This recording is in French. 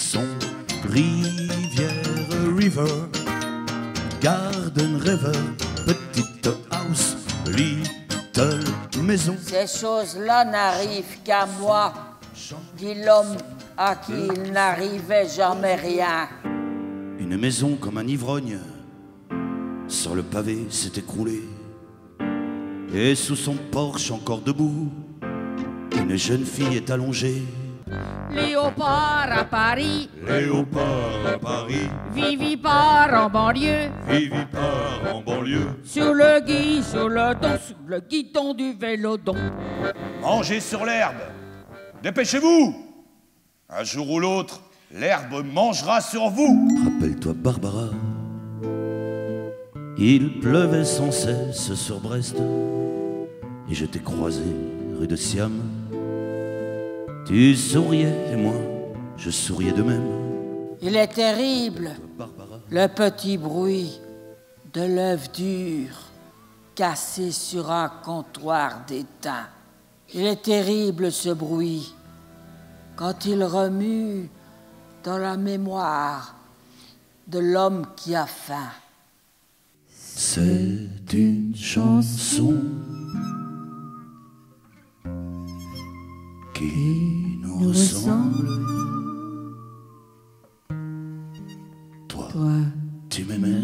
chanson. Rivière, river, garden, river, petite house, little maison. Ces choses-là n'arrivent qu'à moi, dit l'homme à qui il n'arrivait jamais rien. Une maison comme un ivrogne, sur le pavé s'est écroulée. Et sous son porche encore debout, une jeune fille est allongée. Léopard à Paris, Léopard à Paris, vivipare en banlieue, vivipare en banlieue. sur le gui, sur le don, sur le guidon du vélodon. Mangez sur l'herbe. Dépêchez-vous. Un jour ou l'autre, l'herbe mangera sur vous. Rappelle-toi Barbara, il pleuvait sans cesse sur Brest, et je t'ai croisé rue de Siam. Tu souriais et moi, je souriais de même. Il est terrible, le petit bruit de l'œuf dur cassé sur un comptoir d'étain. Il est terrible ce bruit quand il remue dans la mémoire de l'homme qui a faim. c'est une chanson qui nous ressemble. Toi, tu m'aimais